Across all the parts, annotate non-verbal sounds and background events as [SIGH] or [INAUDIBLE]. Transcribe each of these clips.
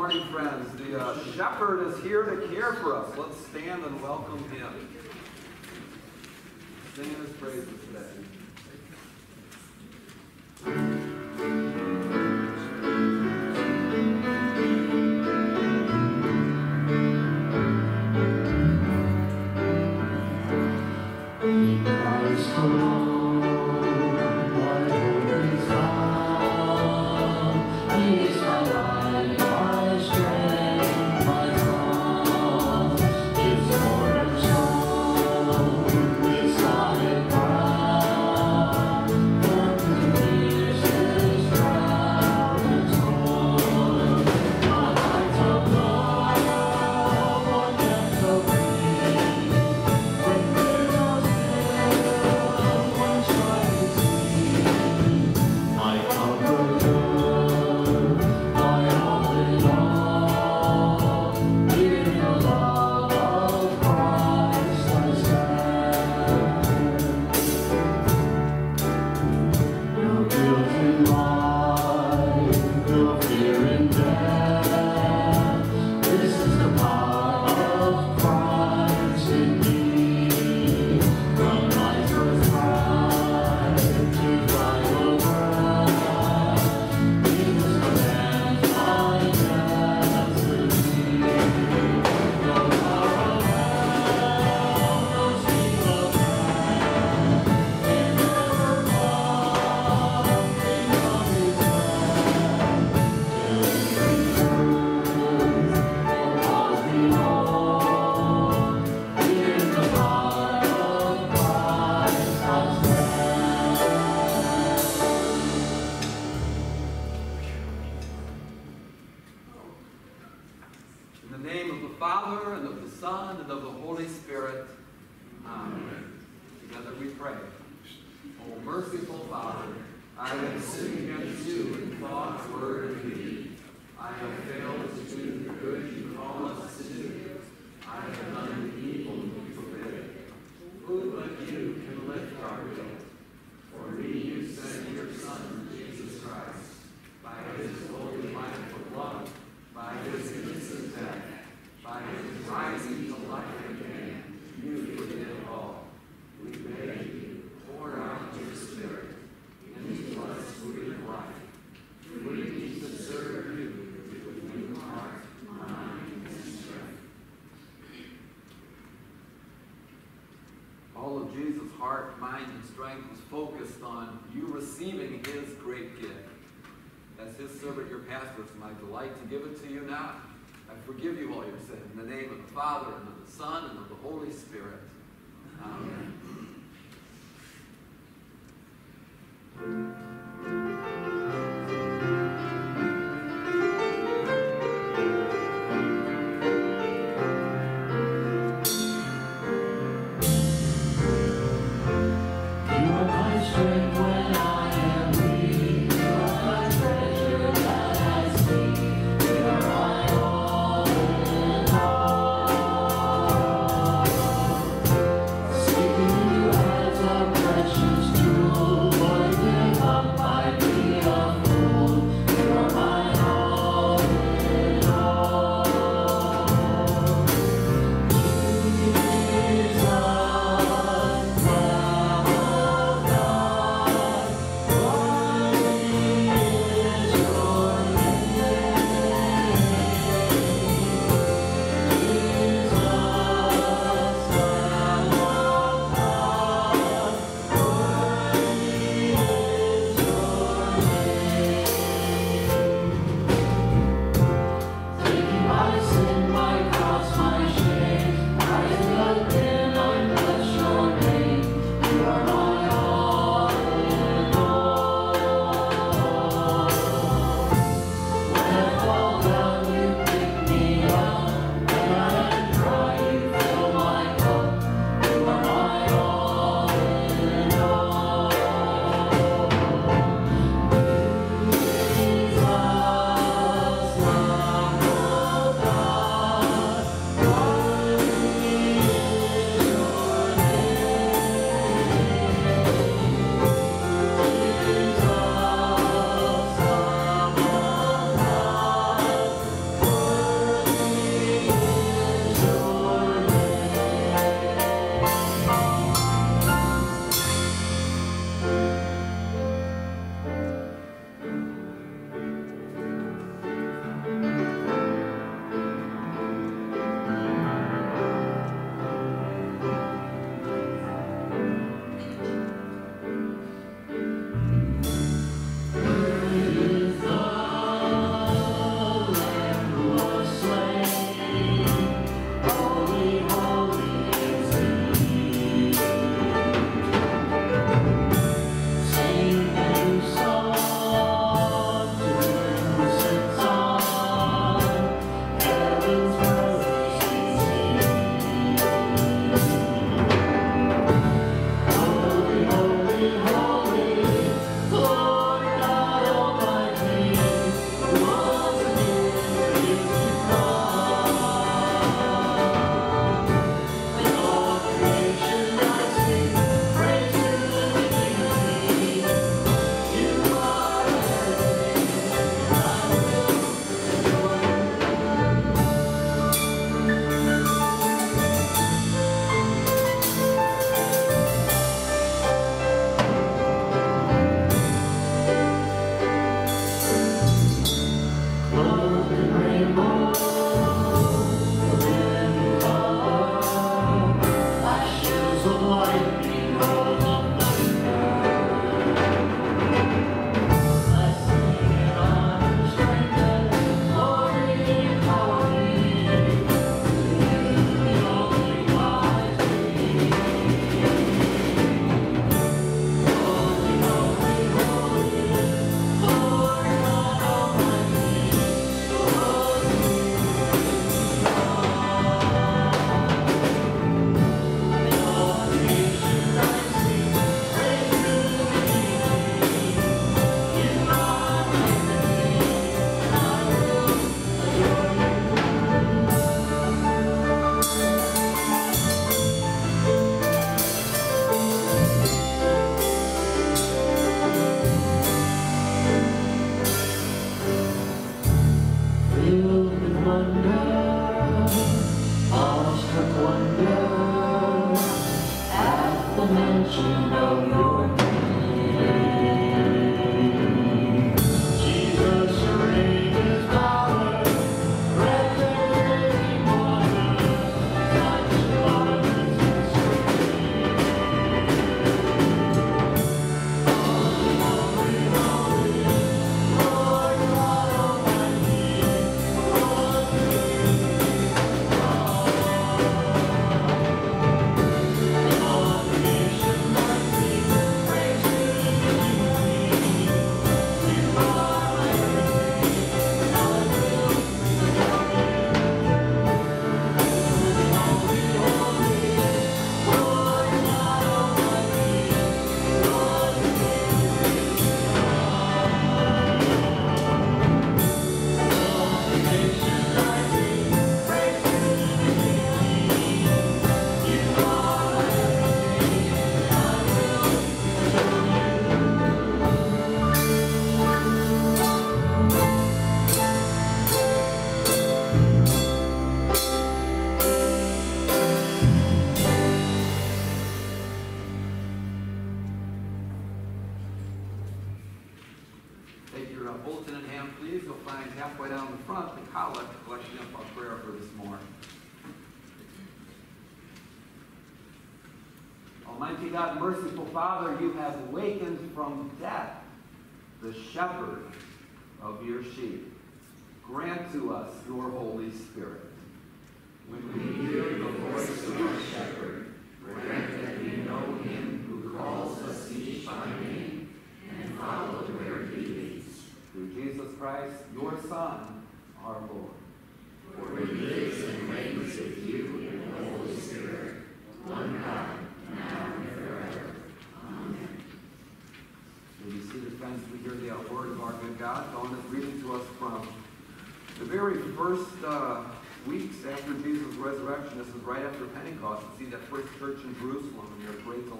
Morning, friends. The uh, shepherd is here to care for us. Let's stand and welcome him. Sing his praises today.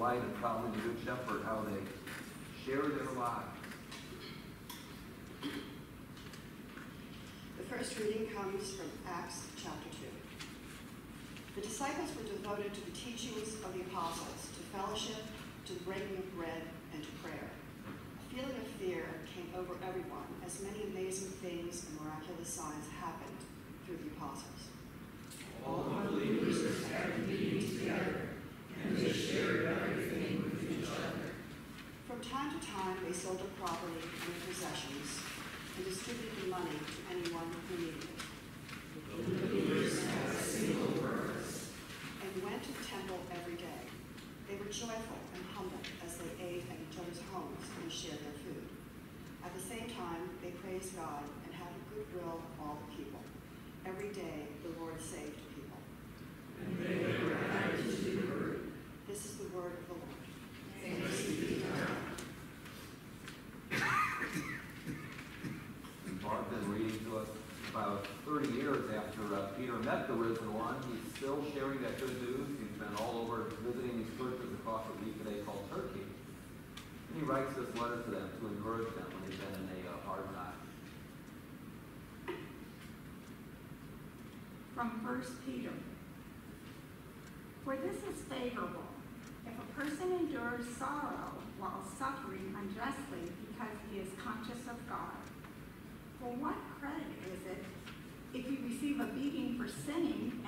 Their great delight in following the Good Shepherd, how they share their lives. The first reading comes from Acts chapter 2. The disciples were devoted to the teachings of the apostles, to fellowship, to the breaking of bread, and to prayer. A feeling of fear came over everyone as many amazing things and miraculous signs happened through the apostles. All the believers had meeting together, and everything with each other. From time to time, they sold their property and possessions and distributed the money to anyone who needed it. The had single. And went to the temple every day. They were joyful and humble as they ate at each other's homes and shared their food. At the same time, they praised God and had a good will of all the people. Every day, the Lord saved people. And they to. This is the word of the Lord. Thanks be to God. Mark been reading to us about 30 years after uh, Peter met the risen one. He's still sharing that good news. He's been all over visiting these churches across the week today called Turkey. And he writes this letter to them to encourage them when they've been in a uh, hard time. From 1 Peter. For this is favorable, if a person endures sorrow while suffering unjustly because he is conscious of God. For what credit is it if you receive a beating for sinning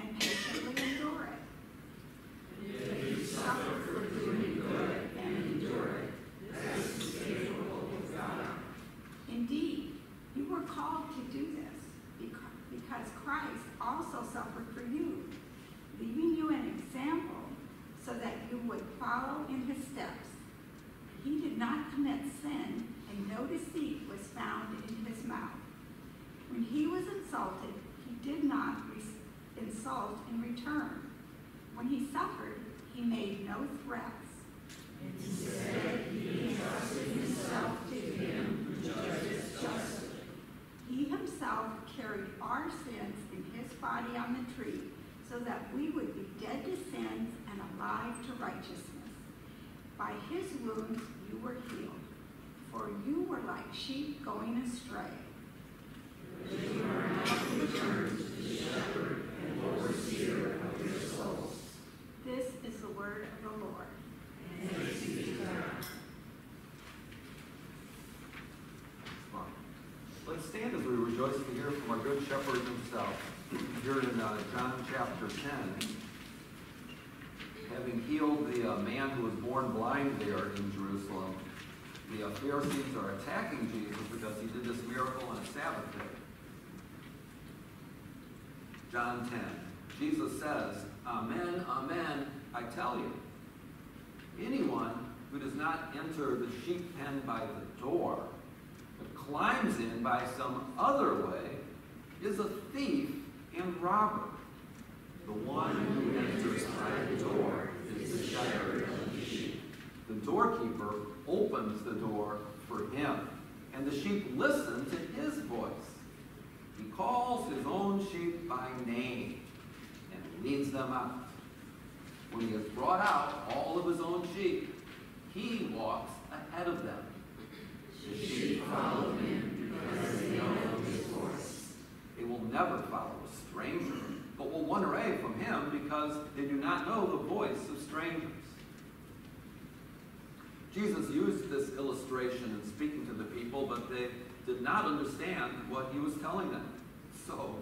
John 10. Jesus says, Amen, amen, I tell you. Anyone who does not enter the sheep pen by the door, but climbs in by some other way, is a thief and robber. The one who enters by the door is the shepherd of the sheep. The doorkeeper opens the door for him, and the sheep listen to his voice. He calls his own sheep by name and leads them out. When he has brought out all of his own sheep, he walks ahead of them. The sheep follow him because they know his voice. They will never follow a stranger, but will run away from him because they do not know the voice of strangers. Jesus used this illustration in speaking to the people, but they did not understand what he was telling them. So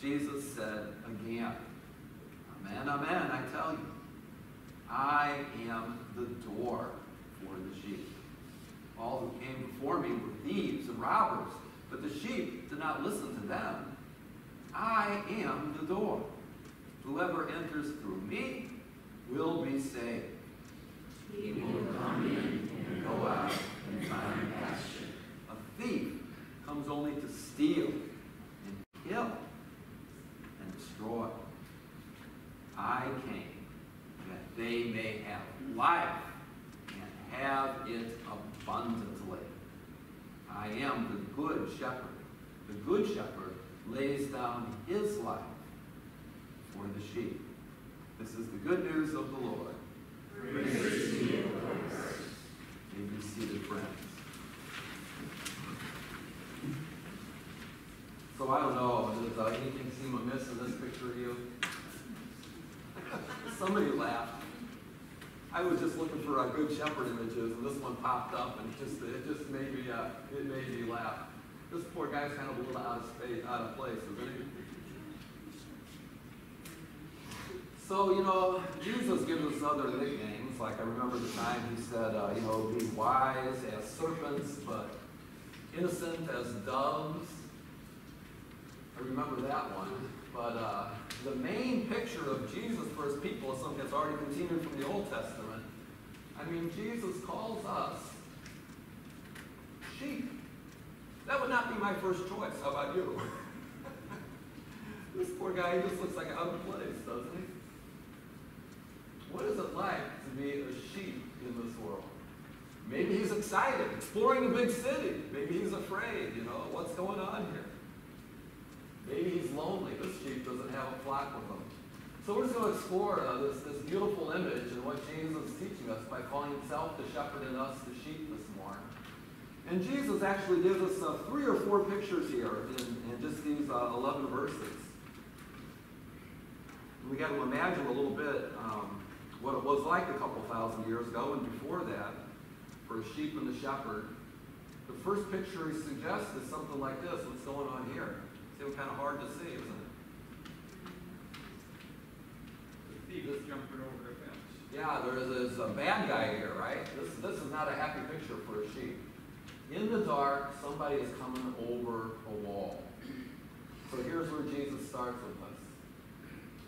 Jesus said again, Amen, amen, I tell you, I am the door for the sheep. All who came before me were thieves and robbers, but the sheep did not listen to them. I am the door. Whoever enters through me will be saved. He will come in and go out and find pasture. A thief comes only to steal and kill and destroy. I came that they may have life and have it abundantly. I am the good shepherd. The good shepherd lays down his life for the sheep. This is the good news of the Lord. So I don't know, does uh, anything seem amiss in this picture of you? [LAUGHS] Somebody laughed. I was just looking for uh, good shepherd images, and this one popped up, and just it just made me uh, it made me laugh. This poor guy's kind of a little out of space, out of place, isn't he? So, you know, Jesus gives us other nicknames. Like I remember the time he said, uh, you know, be wise as serpents, but innocent as doves. I remember that one. But uh, the main picture of Jesus for his people is something that's already continued from the Old Testament. I mean, Jesus calls us sheep. That would not be my first choice. How about you? [LAUGHS] this poor guy just looks like out of place, doesn't he? What is it like to be a sheep in this world? Maybe he's excited, exploring a big city. Maybe he's afraid, you know, what's going on here? Maybe he's lonely. This sheep doesn't have a flock with him. So we're just going to explore uh, this, this beautiful image and what Jesus is teaching us by calling himself the shepherd and us the sheep this morning. And Jesus actually gives us uh, three or four pictures here in, in just these uh, 11 verses. We got to imagine a little bit um, what it was like a couple thousand years ago and before that for a sheep and a shepherd. The first picture he suggests is something like this. What's going on here? See, It's kind of hard to see, isn't it? The thief is jumping over the fence. Yeah, there is a bad guy here, right? This, this is not a happy picture for a sheep. In the dark, somebody is coming over a wall. So here's where Jesus starts with us.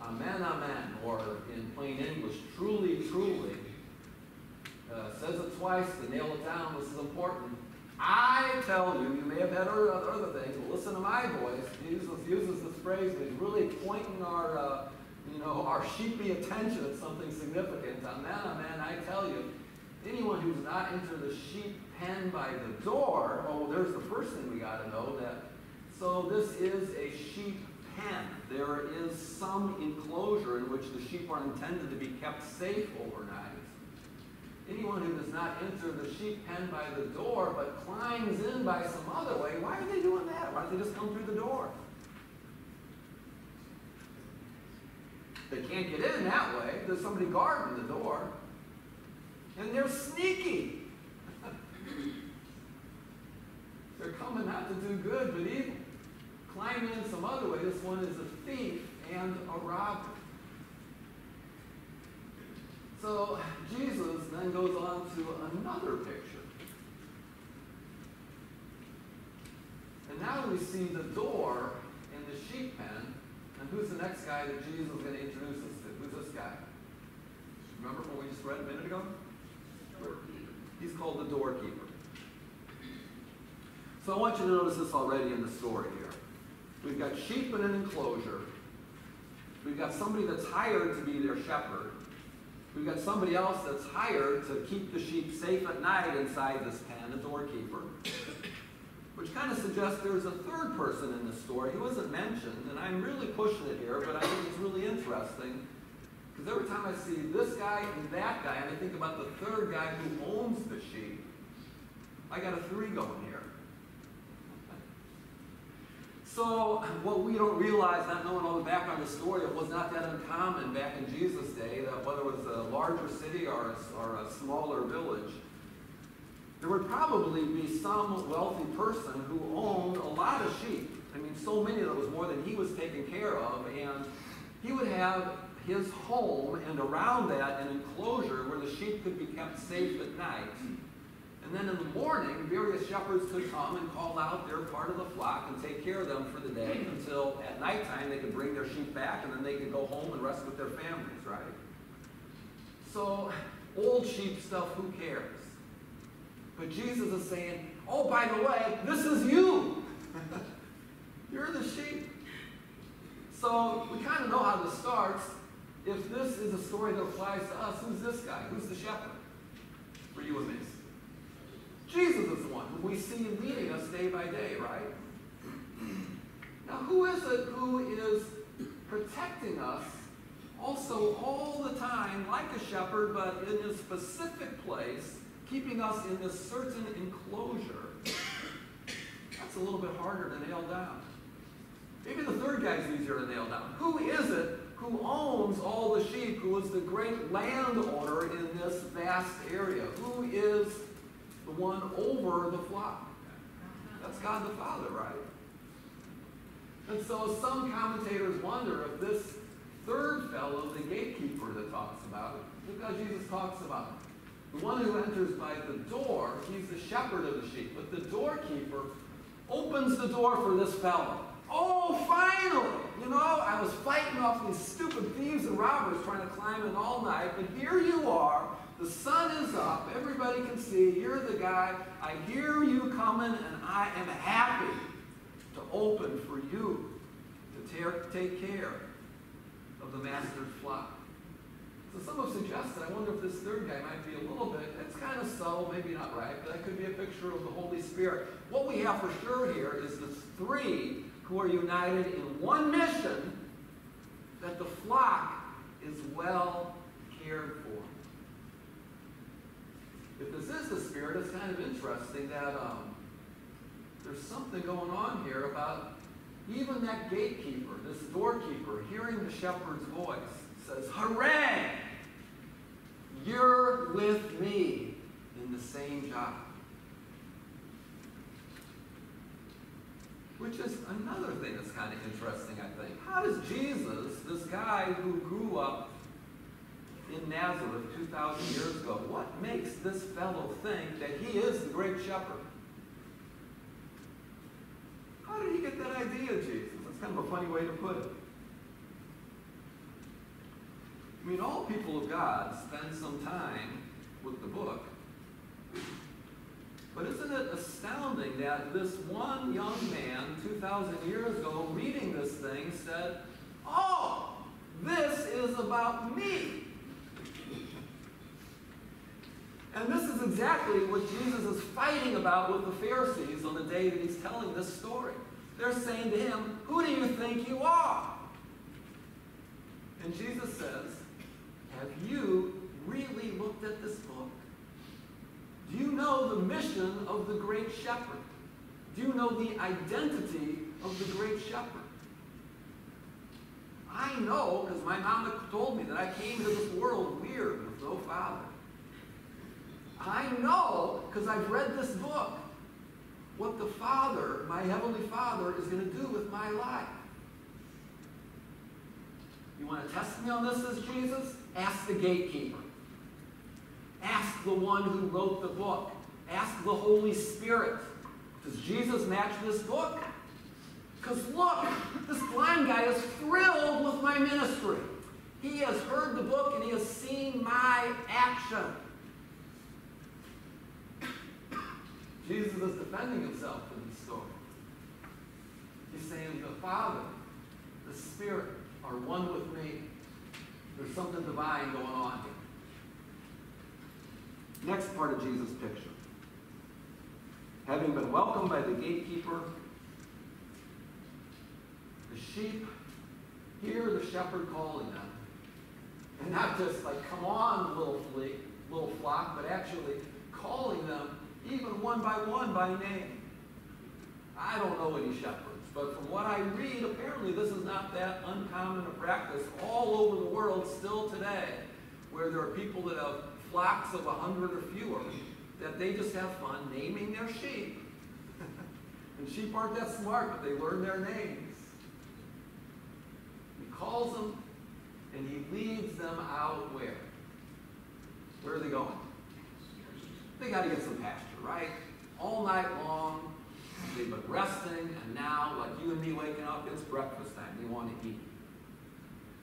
Amen, amen, or in plain English, truly, truly. Uh, says it twice to nail it down. This is important. I tell you, you may have had other, other things, but listen to my voice. Jesus uses this phrase, but he's really pointing our, uh, you know, our sheepy attention at something significant. Amen, amen, I tell you, anyone who's not into the sheep pen by the door, oh, there's the first thing we got to know that. So this is a sheep pen. There is some enclosure in which the sheep are intended to be kept safe overnight. Anyone who does not enter the sheep pen by the door but climbs in by some other way, why are they doing that? Why don't they just come through the door? They can't get in that way. There's somebody guarding the door. And they're sneaky. [LAUGHS] they're coming not to do good but evil. Climb in some other way. This one is a thief and a robber. So Jesus then goes on to another picture. And now we see the door in the sheep pen. And who's the next guy that Jesus is going to introduce us to? Who's this guy? Remember what we just read a minute ago? He's called the doorkeeper. So I want you to notice this already in the story here. We've got sheep in an enclosure. We've got somebody that's hired to be their shepherd. We've got somebody else that's hired to keep the sheep safe at night inside this pen, a doorkeeper. Which kind of suggests there's a third person in the story who isn't mentioned, and I'm really pushing it here, but I think it's really interesting. Because every time I see this guy and that guy, and I think about the third guy who owns the sheep, I got a three going here. So, what we don't realize, not knowing all the background of the story, it was not that uncommon back in Jesus' day that whether it was a larger city or a, or a smaller village, there would probably be some wealthy person who owned a lot of sheep. I mean, so many that was more than he was taking care of, and he would have his home and around that an enclosure where the sheep could be kept safe at night. And then in the morning, various shepherds could come and call out their part of the flock and take care of them for the day until at nighttime they could bring their sheep back and then they could go home and rest with their families, right? So, old sheep stuff, who cares? But Jesus is saying, oh, by the way, this is you. [LAUGHS] You're the sheep. So, we kind of know how this starts. If this is a story that applies to us, who's this guy? Who's the shepherd? For you me. Jesus is the one who we see leading us day by day, right? Now, who is it who is protecting us also all the time, like a shepherd, but in a specific place, keeping us in this certain enclosure? That's a little bit harder to nail down. Maybe the third guy's easier to nail down. Who is it who owns all the sheep, who is the great landowner in this vast area? Who is the one over the flock. That's God the Father, right? And so some commentators wonder if this third fellow, the gatekeeper that talks about it, look how Jesus talks about it. The one who enters by the door, he's the shepherd of the sheep, but the doorkeeper opens the door for this fellow. Oh, finally! You know, I was fighting off these stupid thieves and robbers trying to climb in all night, but here you are the sun is up. Everybody can see. You're the guy. I hear you coming, and I am happy to open for you to take care of the master's flock. So some have suggested, I wonder if this third guy might be a little bit, it's kind of subtle, maybe not right, but that could be a picture of the Holy Spirit. What we have for sure here is the three who are united in one mission that the flock is well cared for. If this is the Spirit, it's kind of interesting that um, there's something going on here about even that gatekeeper, this doorkeeper, hearing the shepherd's voice, says, Hooray! You're with me in the same job. Which is another thing that's kind of interesting, I think. How does Jesus, this guy who grew up in Nazareth 2,000 years ago, what makes this fellow think that he is the great shepherd? How did he get that idea, Jesus? That's kind of a funny way to put it. I mean, all people of God spend some time with the book. But isn't it astounding that this one young man, 2,000 years ago, reading this thing, said, Oh, this is about me. And this is exactly what Jesus is fighting about with the Pharisees on the day that he's telling this story. They're saying to him, Who do you think you are? And Jesus says, Have you really looked at this book? Do you know the mission of the great shepherd? Do you know the identity of the great shepherd? I know, because my mama told me that I came to this world weird with no father. I know, because I've read this book, what the Father, my Heavenly Father, is going to do with my life. You want to test me on this, says Jesus? Ask the gatekeeper. Ask the one who wrote the book. Ask the Holy Spirit. Does Jesus match this book? Because look, this blind guy is thrilled with my ministry. He has heard the book and he has seen my action. Jesus is defending himself in this story. He's saying, The Father, the Spirit are one with me. There's something divine going on here. Next part of Jesus' picture. Having been welcomed by the gatekeeper, the sheep hear the shepherd calling them. And not just like, come on, little, little flock, but actually calling them even one by one by name. I don't know any shepherds, but from what I read, apparently this is not that uncommon a practice all over the world still today, where there are people that have flocks of a hundred or fewer, that they just have fun naming their sheep. [LAUGHS] and sheep aren't that smart, but they learn their names. He calls them and he leads them out where? Where are they going? They got to get some pasture, right? All night long, they've been resting, and now, like you and me waking up, it's breakfast time. They want to eat.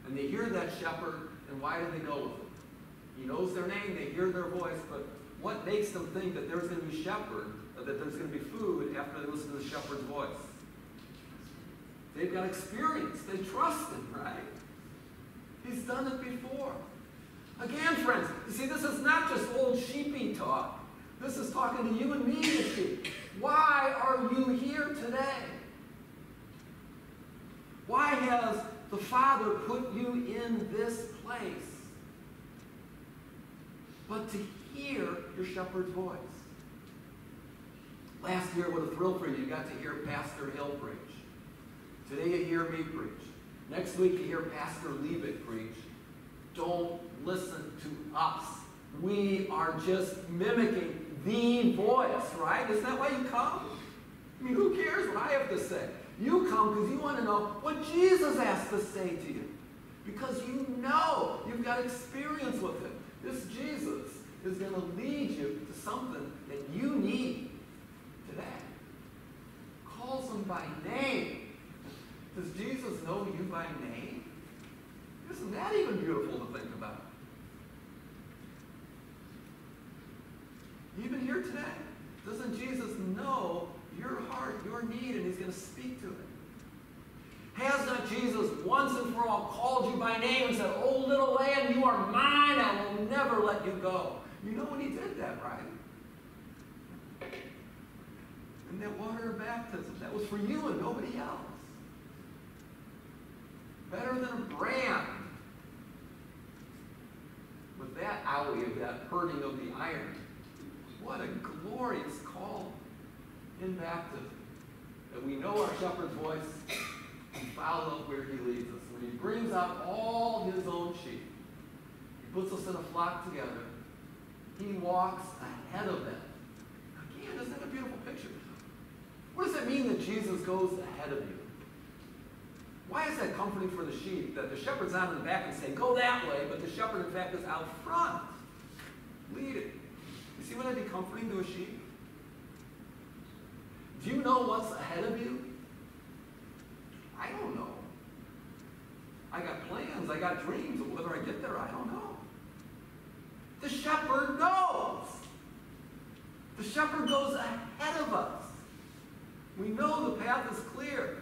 And they hear that shepherd, and why do they go with him? He knows their name, they hear their voice, but what makes them think that there's going to be shepherd, that there's going to be food after they listen to the shepherd's voice? They've got experience. They trust him, right? He's done it before. Again, friends, you see, this is not just old sheepy talk. This is talking to you and me, the sheep. Why are you here today? Why has the Father put you in this place? But to hear your shepherd's voice. Last year, what a thrill for you. You got to hear Pastor Hill preach. Today, you hear me preach. Next week, you hear Pastor Levitt preach. Don't listen to us. We are just mimicking the voice, right? Isn't that why you come? I mean, who cares what I have to say? You come because you want to know what Jesus has to say to you. Because you know you've got experience with him. This Jesus is going to lead you to something that you need today. Calls him by name. Does Jesus know you by name? Isn't that even beautiful to think about? Even here today, doesn't Jesus know your heart, your need, and he's going to speak to it? Has not Jesus once and for all called you by name and said, Oh, little lamb, you are mine, I will never let you go? You know when he did that, right? And that water of baptism, that was for you and nobody else. Better than a brand. With that owie of that hurting of the iron. What a glorious call in baptism. That we know our shepherd's voice and follow where he leads us. When he brings out all his own sheep, he puts us in a flock together. He walks ahead of them. Again, isn't that a beautiful picture? What does it mean that Jesus goes ahead of you? Why is that comforting for the sheep that the shepherd's not in the back and saying, go that way, but the shepherd, in fact, is out front, leading? Be comforting to a sheep? Do you know what's ahead of you? I don't know. I got plans, I got dreams, but whether I get there, I don't know. The shepherd knows. The shepherd goes ahead of us. We know the path is clear.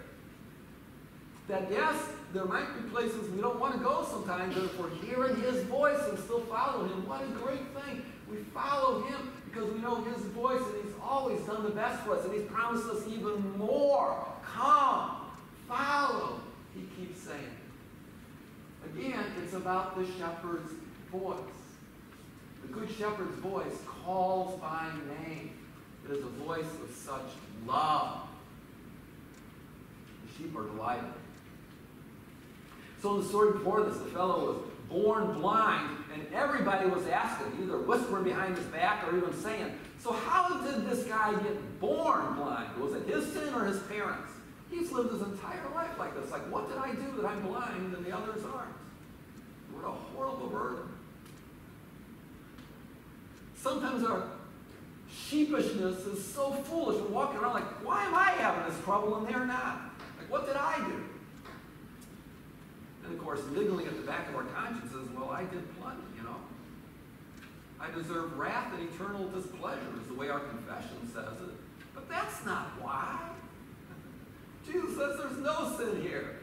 That yes, there might be places we don't want to go sometimes, but if we're hearing his voice and still follow him, what a great thing. We follow him because we know his voice and he's always done the best for us and he's promised us even more. Come, follow, he keeps saying. Again, it's about the shepherd's voice. The good shepherd's voice calls by name. It is a voice of such love. The sheep are delighted. So in the story before this, the fellow was born blind, and everybody was asking, either whispering behind his back or even saying, So how did this guy get born blind? Was it his sin or his parents? He's lived his entire life like this. Like, what did I do that I'm blind and the others aren't? What a horrible burden. Sometimes our sheepishness is so foolish. We're walking around like, why am I having this trouble and they're not? Like, what did I do? And of course, niggling at the back of our consciences, well, I did plenty, you know. I deserve wrath and eternal displeasure, is the way our confession says it. But that's not why. [LAUGHS] Jesus says there's no sin here.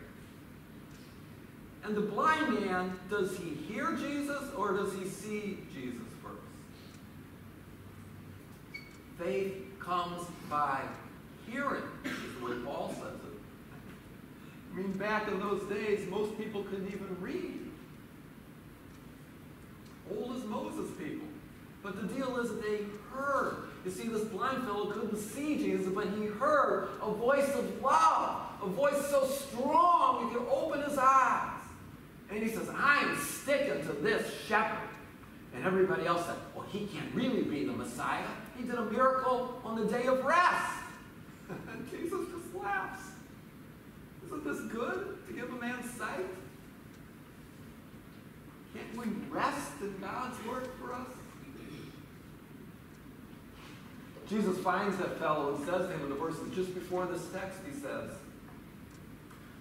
And the blind man, does he hear Jesus or does he see Jesus first? Faith comes by hearing, is the way Paul says it. I mean, back in those days, most people couldn't even read. Old as Moses people. But the deal is they heard. You see, this blind fellow couldn't see Jesus, but he heard a voice of love, a voice so strong he could open his eyes. And he says, I am sticking to this shepherd. And everybody else said, well, he can't really be the Messiah. He did a miracle on the day of rest. and [LAUGHS] Jesus just laughs. This good to give a man sight? Can't we rest in God's work for us? Jesus finds that fellow and says to him in the verses just before this text, he says,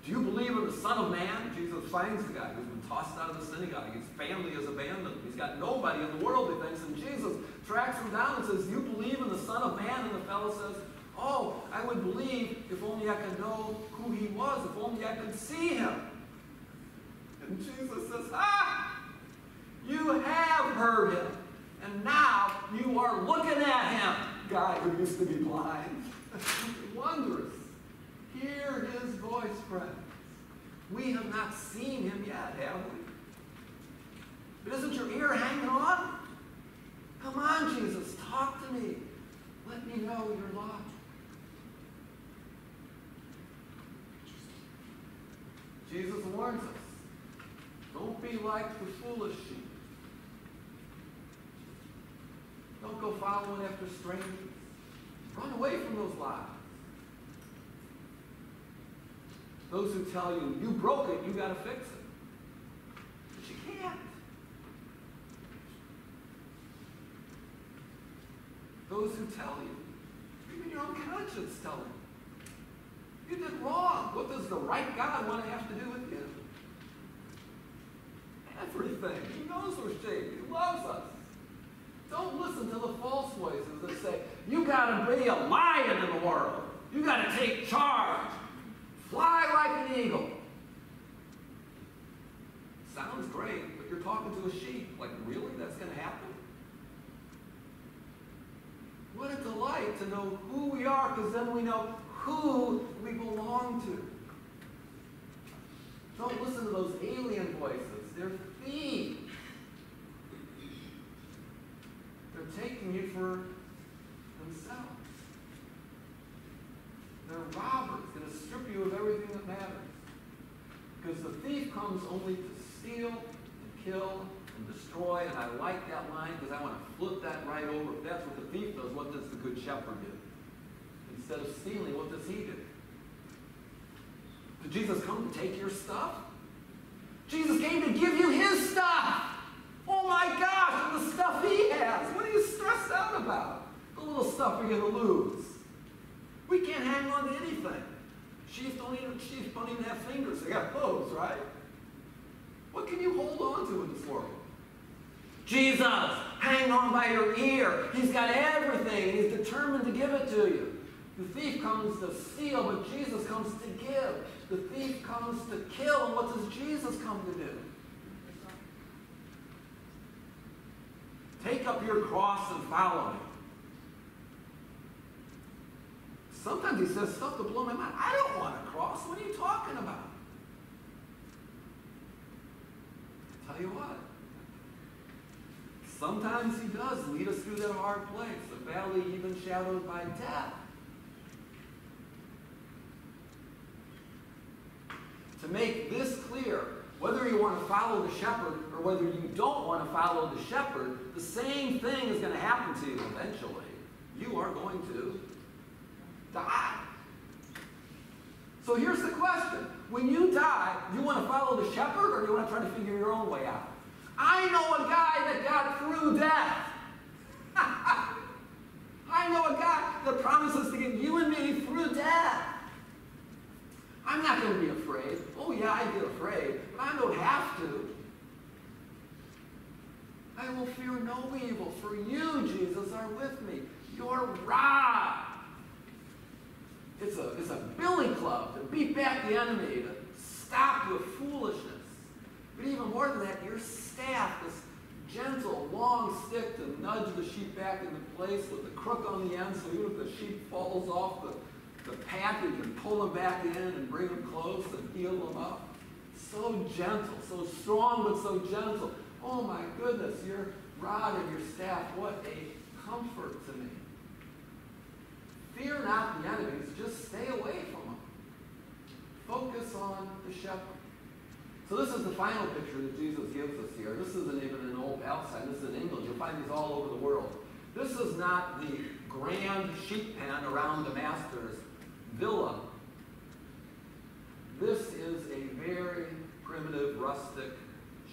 Do you believe in the Son of Man? Jesus finds the guy who's been tossed out of the synagogue. His family is abandoned. He's got nobody in the world, he thinks. And Jesus tracks him down and says, You believe in the Son of Man? And the fellow says, Oh, I would believe if only I could know who he was, if only I could see him. And Jesus says, Ah, you have heard him, and now you are looking at him, guy who used to be blind. [LAUGHS] Wondrous. Hear his voice, friends. We have not seen him yet, have we? But isn't your ear hanging on? Come on, Jesus, talk to me. Let me know you're lost. Jesus warns us. Don't be like the foolish sheep. Don't go following after strangers. Run away from those lies. Those who tell you, you broke it, you got to fix it. But you can't. Those who tell you, even your own conscience tell you, you did wrong. What does the right God want to have to do with you? Everything. He knows we're saved. He loves us. Don't listen to the false voices that say, you got to be a lion in the world. You got to take charge. Fly like an eagle. Sounds great, but you're talking to a sheep. Like, really? That's going to happen? What a delight to know who we are, because then we know who we belong to. Don't listen to those alien voices. They're thieves. They're taking you for themselves. They're robbers, going to strip you of everything that matters. Because the thief comes only to steal and kill and destroy. And I like that line because I want to flip that right over. If that's what the thief does, what does the good shepherd do? Instead of stealing, what does he do? Did Jesus come to take your stuff? Jesus came to give you his stuff. Oh my gosh, the stuff he has. What are you stressed out about? The little stuff you're going to lose. We can't hang on to anything. Sheep don't even, sheep don't even have fingers. They got hooves, right? What can you hold on to in this world? Jesus, hang on by your ear. He's got everything, he's determined to give it to you. The thief comes to steal, but Jesus comes to give. The thief comes to kill, and what does Jesus come to do? Take up your cross and follow me. Sometimes he says stuff to blow my mind. I don't want a cross. What are you talking about? I tell you what. Sometimes he does lead us through that hard place, a valley even shadowed by death. To make this clear, whether you want to follow the shepherd or whether you don't want to follow the shepherd, the same thing is going to happen to you eventually. You are going to die. So here's the question. When you die, do you want to follow the shepherd or do you want to try to figure your own way out? I know a guy that got through death. [LAUGHS] I know a guy that promises to get you and me through death. I'm not going to be afraid. Oh, yeah, I get afraid, but I don't have to. I will fear no evil, for you, Jesus, are with me. Your rod. It's a, it's a billy club to beat back the enemy, to stop the foolishness. But even more than that, your staff, this gentle, long stick to nudge the sheep back into place with the crook on the end, so even if the sheep falls off the, the path, and pull them back in and bring them close and heal them up. So gentle, so strong, but so gentle. Oh my goodness, your rod and your staff, what a comfort to me. Fear not the enemies, just stay away from them. Focus on the shepherd. So this is the final picture that Jesus gives us here. This isn't even an Old Palestine. This is in England. You'll find these all over the world. This is not the grand sheep pen around the master's villa. This is a very primitive, rustic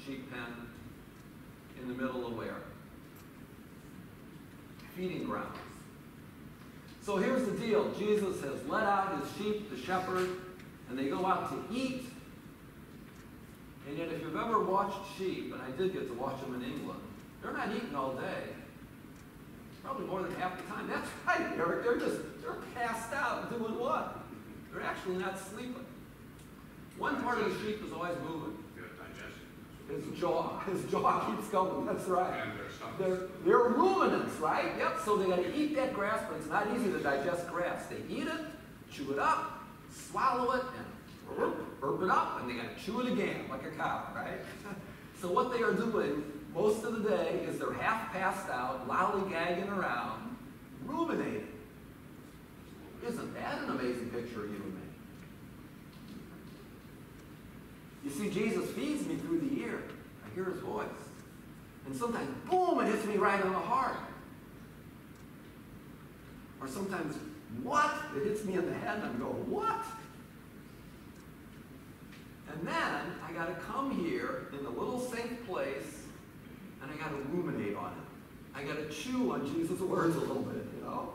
sheep pen in the middle of where? Feeding grounds. So here's the deal. Jesus has let out his sheep, the shepherd, and they go out to eat. And yet if you've ever watched sheep, and I did get to watch them in England, they're not eating all day. Probably more than half the time. That's right, Eric. They're just, they're passed out doing what? They're actually not sleeping. One part of the sheep is always moving. His jaw, his jaw keeps going. That's right. And their stomachs. They're, they're ruminants, right? Yep. So they got to eat that grass, but it's not easy to digest grass. They eat it, chew it up, swallow it, and burp, burp it up, and they got to chew it again like a cow, right? [LAUGHS] so what they are doing most of the day is they're half passed out, lollygagging around, ruminating. Isn't that an amazing picture of you and me? You see, Jesus feeds me through the ear. I hear his voice. And sometimes, boom, it hits me right on the heart. Or sometimes, what? It hits me in the head and I go, what? And then I got to come here in the little safe place and I got to ruminate on it. I got to chew on Jesus' words a little bit, you know?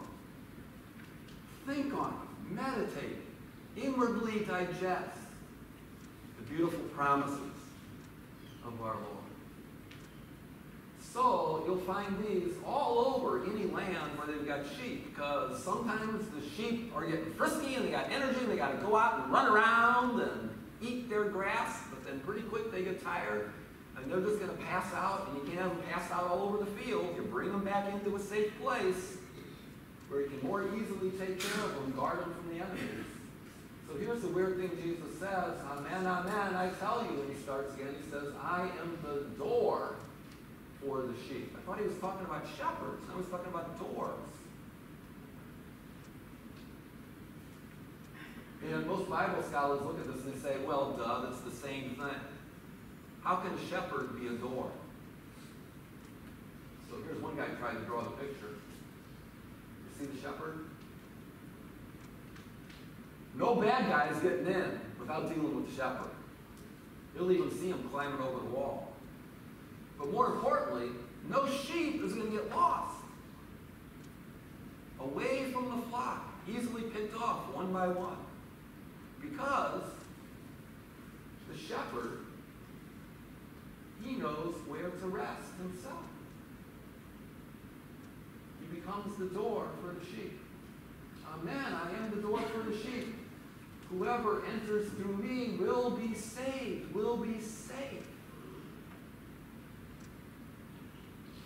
Think on it, meditate, inwardly digest the beautiful promises of our Lord. So you'll find these all over any land where they've got sheep, because sometimes the sheep are getting frisky and they got energy and they got to go out and run around and eat their grass, but then pretty quick they get tired and they're just going to pass out, and you can't have them pass out all over the field. You bring them back into a safe place where you can more easily take care of them, guard them from the enemies. So here's the weird thing Jesus says, ah, Amen, amen, ah, I tell you, when he starts again, he says, I am the door for the sheep. I thought he was talking about shepherds. Now he's talking about doors. And most Bible scholars look at this and they say, well, duh, that's the same thing. How can a shepherd be a door? So here's one guy trying to draw the picture. See the shepherd? No bad guy is getting in without dealing with the shepherd. You'll even see him climbing over the wall. But more importantly, no sheep is going to get lost. Away from the flock, easily picked off one by one. Because the shepherd, he knows where to rest himself. Becomes the door for the sheep. Amen. I am the door for the sheep. Whoever enters through me will be saved, will be saved.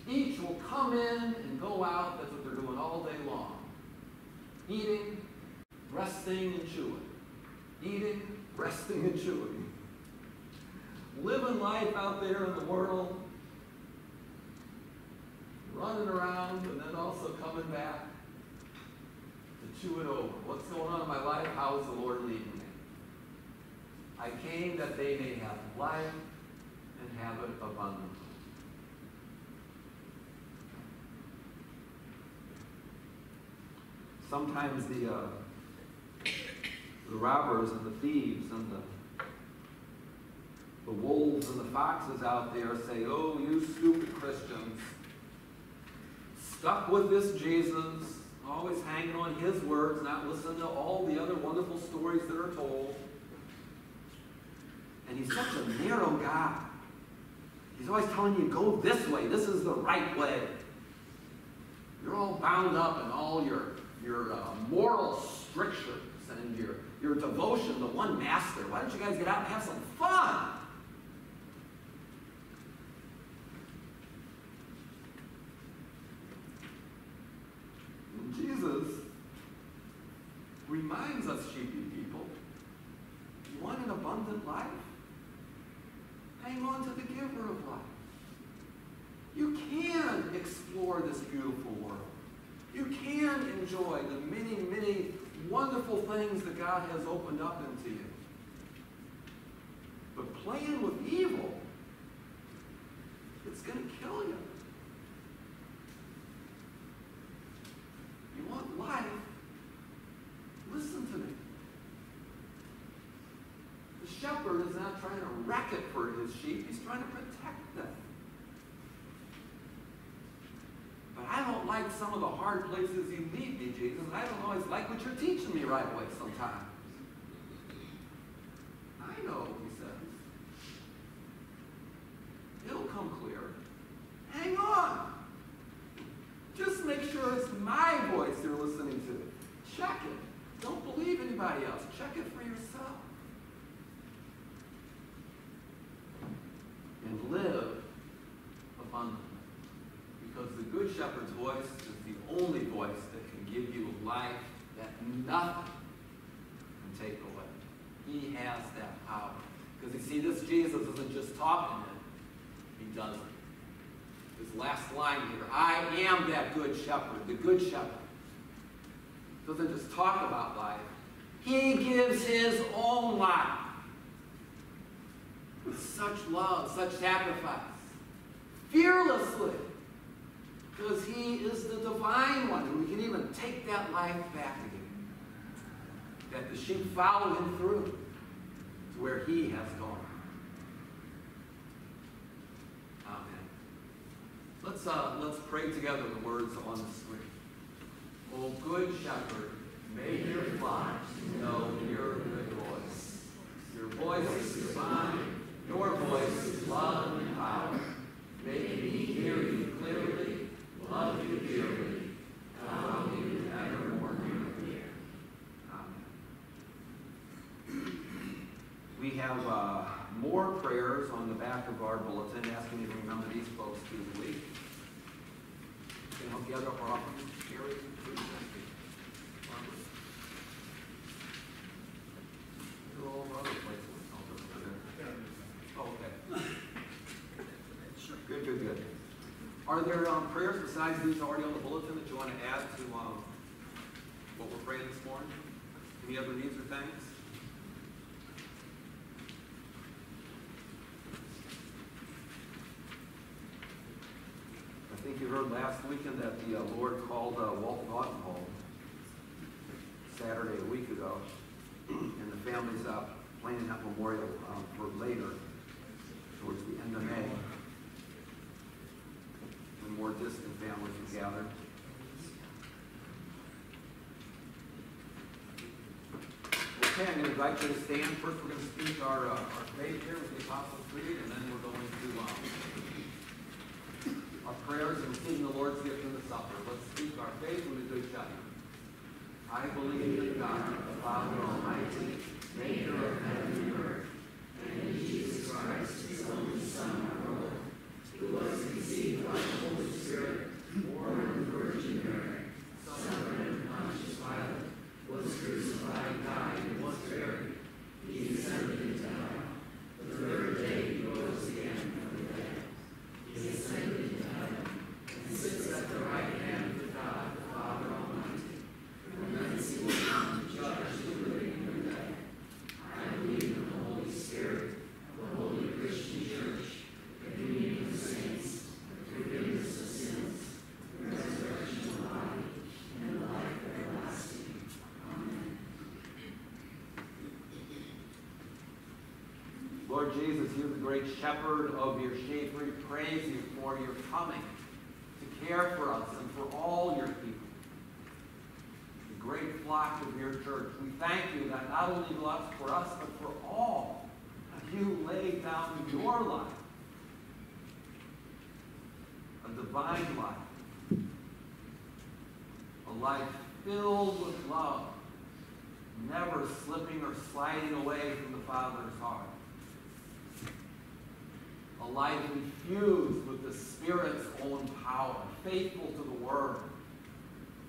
Each will come in and go out. That's what they're doing all day long. Eating, resting, and chewing. Eating, resting, and chewing. Living life out there in the world. Running around and then also coming back to chew it over. What's going on in my life? How is the Lord leading me? I came that they may have life and have it abundantly. Sometimes the uh, the robbers and the thieves and the the wolves and the foxes out there say, "Oh, you stupid Christians, stuck with this Jesus, always hanging on his words, not listening to all the other wonderful stories that are told. And he's such a narrow guy. He's always telling you, go this way. This is the right way. You're all bound up in all your, your uh, moral strictures and your, your devotion to one master. Why don't you guys get out and have some fun? And Jesus reminds us, sheepy people, you want an abundant life? Hang on to the giver of life. You can explore this beautiful world. You can enjoy the many, many wonderful things that God has opened up into you. But playing with evil, it's going to kill you. You want life? Listen to me. The shepherd is not trying to wreck it for his sheep, he's trying to protect them. But I don't like some of the hard places you lead me, Jesus. I don't always like what you're teaching me right away sometimes. I know, he says. It'll come clear. Hang on. Just make sure it's my voice you're listening to. Check it. Don't believe anybody else. Check it for yourself. And live abundantly. Because the Good Shepherd's voice is the only voice that can give you life that nothing can take away. He has that power. Because you see, this Jesus isn't just talking it, he does it. His last line here I am that good shepherd, the good shepherd. Doesn't just talk about life, he gives his own life with such love, such sacrifice, fearlessly. Because he is the divine one And we can even take that life back again. That the sheep follow him through to where he has gone. Amen. Let's, uh, let's pray together the words on the screen. O good shepherd, may your flocks know your good voice. Your voice is divine, your voice is love and power. May me hear you clearly, love you dearly, follow you evermore dear. Amen. We have uh, more prayers on the back of our bulletin asking you to remember these folks through the week. Over other places. Oh, okay. Good, good, good. Are there um, prayers besides these already on the bulletin that you want to add to um, what we're praying this morning? Any other needs or thanks? I think you heard last weekend that the uh, Lord called uh, Walt Naughton home Saturday a week ago. families uh, planning that memorial um, for later, towards the end of May. When more distant families will gather. Okay, I'm going to invite you to stand. First, we're going to speak our, uh, our faith here with the Apostles' Creed, and then we're going to um, our prayers and receiving the Lord's gift in the supper. Let's speak our faith with a good shepherd. I believe in God, the Father Almighty, maker of heaven and earth, and in Jesus Christ, his only Son, our Lord, who was conceived by the Holy Spirit, born of the Virgin Mary, suffered under Pontius Pilate, was crucified, died, and was buried. He descended into hell. The third day he rose again from the dead. He ascended into heaven and sits at the right hand of God, the Father Almighty. From thence he will come to judge the living and the dead. I believe in the Holy Spirit, the holy Christian church, the communion of saints, the forgiveness of sins, the resurrection of the body, and the life everlasting. Amen. Lord Jesus, you're the great shepherd of your sheep. We praise you for your coming to care for us and for all your people. The great flock of your church. We thank you that not only bless for us, but for all you laid down your life. A divine life. A life filled with love, never slipping or sliding away from the Father's heart a life infused with the Spirit's own power, faithful to the Word.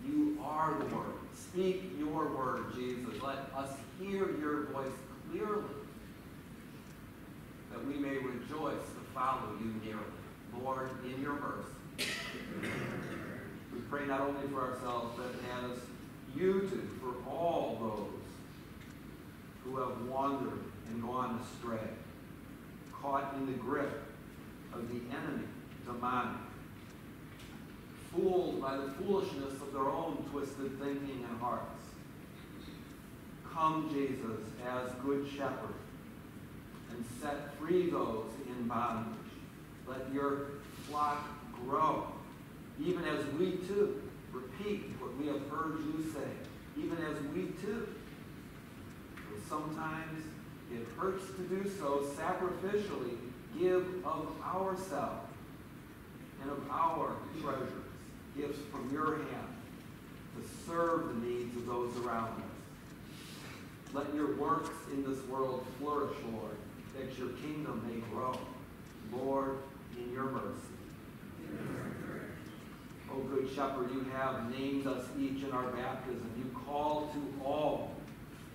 You are the Word. Speak your word, Jesus. Let us hear your voice clearly, that we may rejoice to follow you nearly. Lord, in your mercy. We pray not only for ourselves, but as you do for all those who have wandered and gone astray caught in the grip of the enemy, demonic, fooled by the foolishness of their own twisted thinking and hearts. Come, Jesus, as good shepherd, and set free those in bondage. Let your flock grow, even as we too repeat what we have heard you say, even as we too. Sometimes it hurts to do so sacrificially, give of ourselves and of our treasures, gifts from your hand to serve the needs of those around us. Let your works in this world flourish, Lord, that your kingdom may grow. Lord, in your mercy. O good shepherd, you have named us each in our baptism. You call to all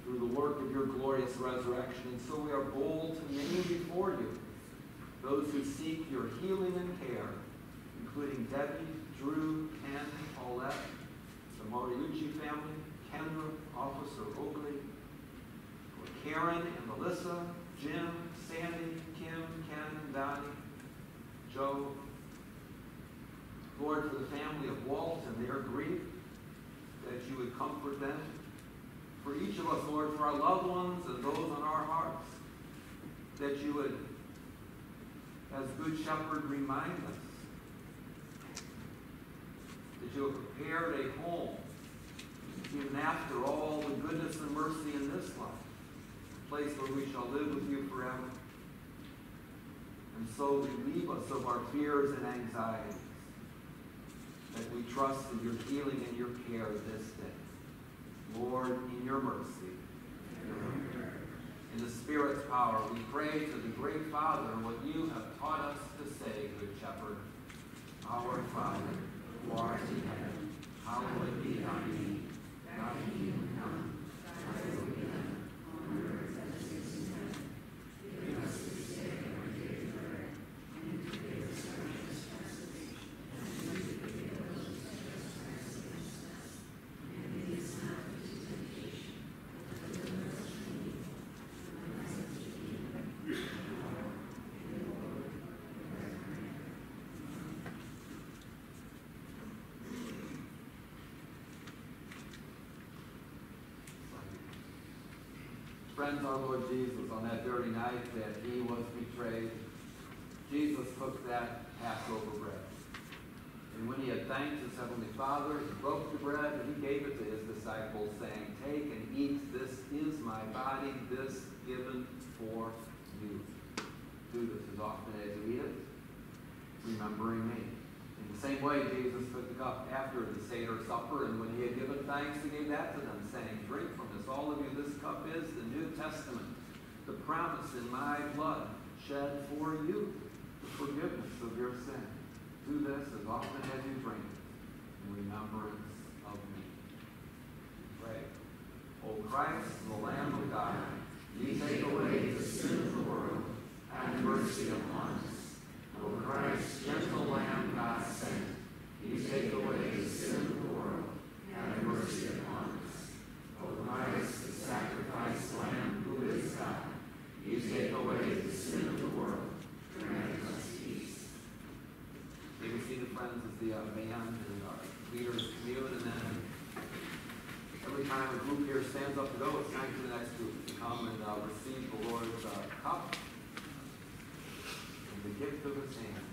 through the work of your glorious resurrection. And so we are bold to name before you those who seek your healing and care, including Debbie, Drew, Ken, Paulette, the Moriucci family, Kendra, Officer Oakley, for Karen and Melissa, Jim, Sandy, Kim, Ken, Donnie, Joe. Lord, for the family of Walt and their grief, that you would comfort them for each of us, Lord, for our loved ones and those on our hearts, that you would, as Good Shepherd, remind us that you have prepared a home, even after all the goodness and mercy in this life, a place where we shall live with you forever. And so relieve us of our fears and anxieties, that we trust in your healing and your care this day. Lord, in your mercy. In the Spirit's power, we pray to the great Father what you have taught us to say, Good Shepherd. Our Father, who art in heaven, hallowed be thy name. Thy kingdom come, thy will be done, on earth as it is in heaven. Give us this day our daily bread, and forgive us our trespasses, as we forgive those who trespass against us. And lead us not into temptation, but deliver us from evil. For thine is the kingdom, the power, and the glory, forever and ever. Our Lord Jesus, on that very night that he was betrayed, Jesus took that Passover bread. And when he had thanked his heavenly Father, he broke the bread and he gave it to his disciples, saying, Take and eat, this is my body, this given for you. Do this as often as you eat remembering me. In the same way, Jesus took the cup after the Seder supper, and when he had given thanks, he gave that to them, saying, Drink from this, all of you. This cup is the Testament, the promise in my blood shed for you, the forgiveness of your sin. Do this as often as you drink in remembrance of me. Pray. O Christ, the Lamb of God, You take away the sin of the world, have mercy upon us. O Christ, gentle Lamb God sent, you take away the sin of the world, have mercy upon us. O Christ, the sacrificed Lamb who is God, you take away the sin of the world, grant us peace. May we see the uh, band and our leaders commune, and then every time a group here stands up to go, it's time for the next group to come and uh, receive the Lord's uh, cup and the gift of his hand.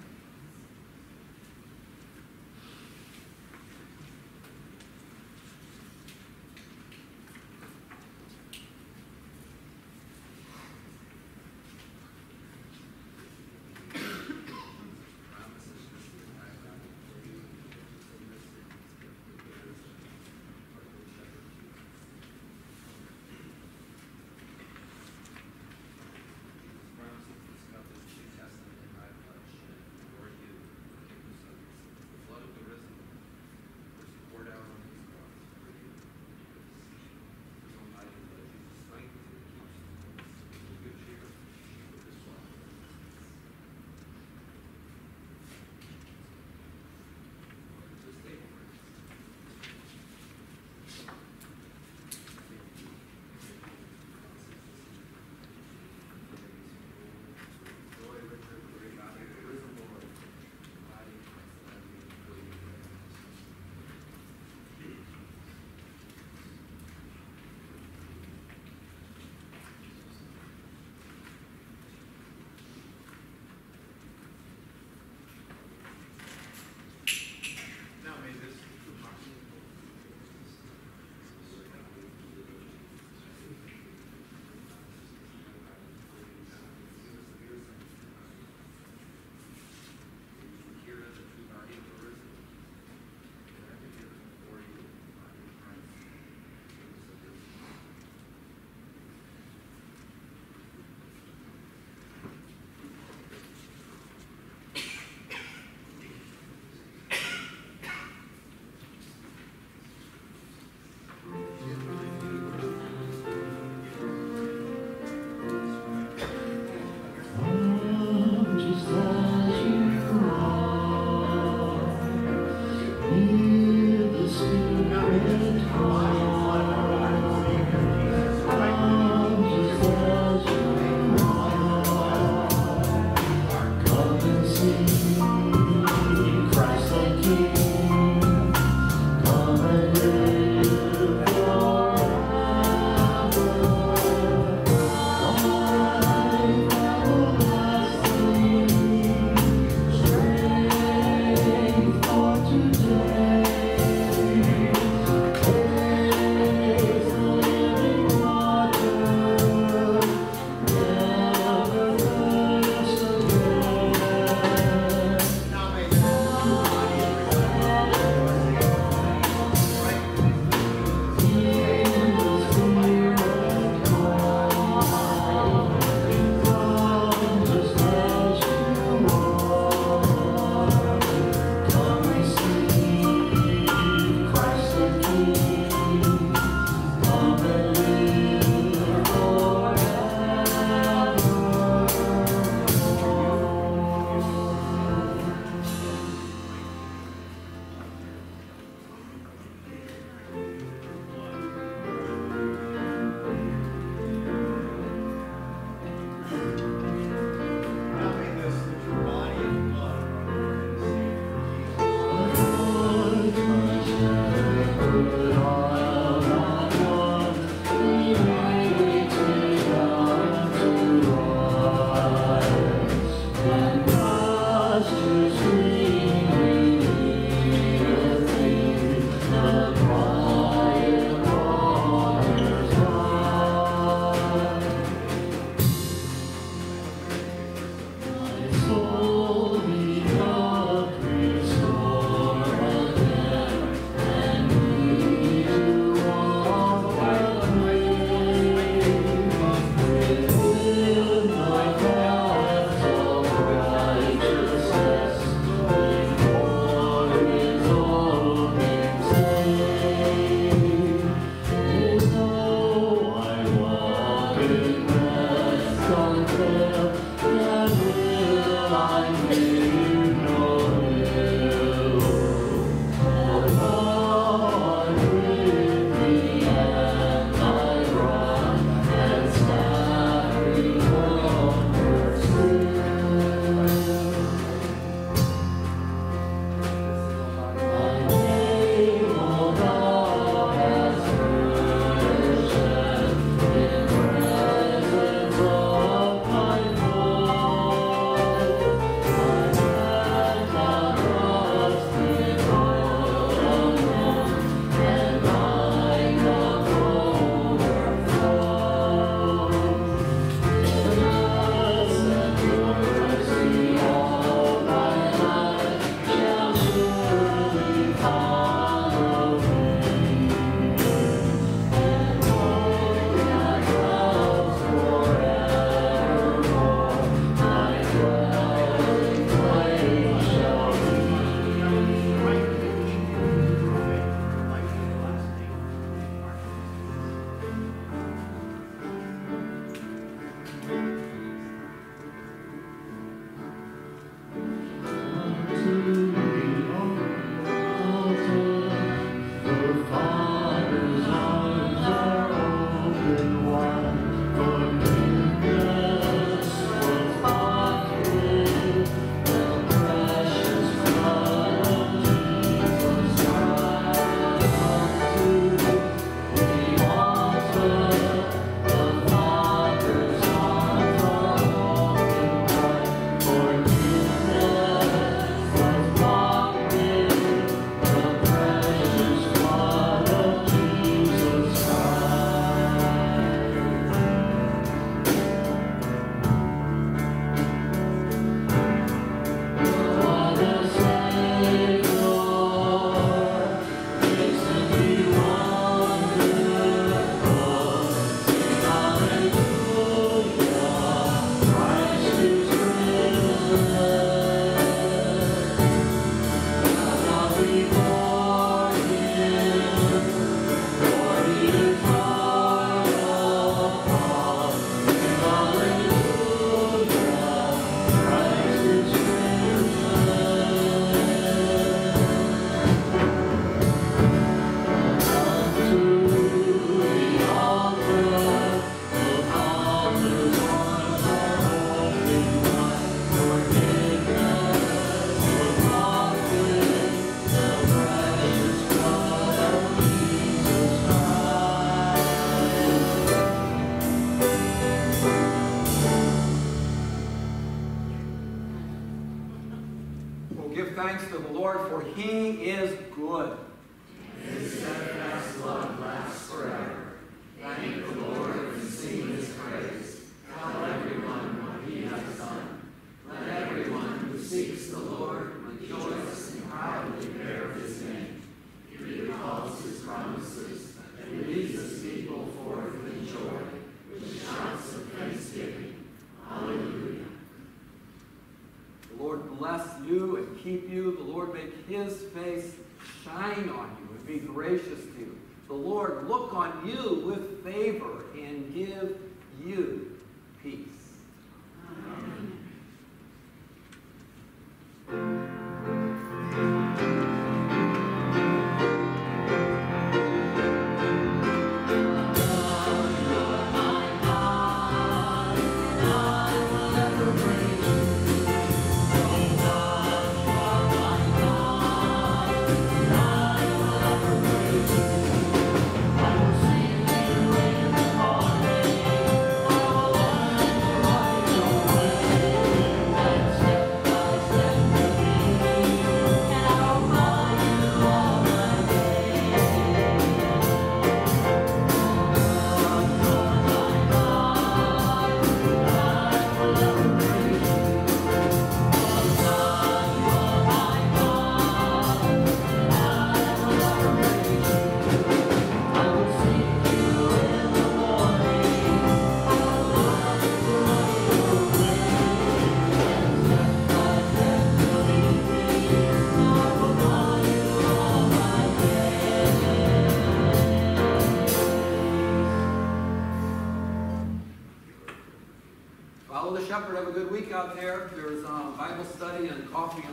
Shepherd. Have a good week out there. There's um, Bible study and coffee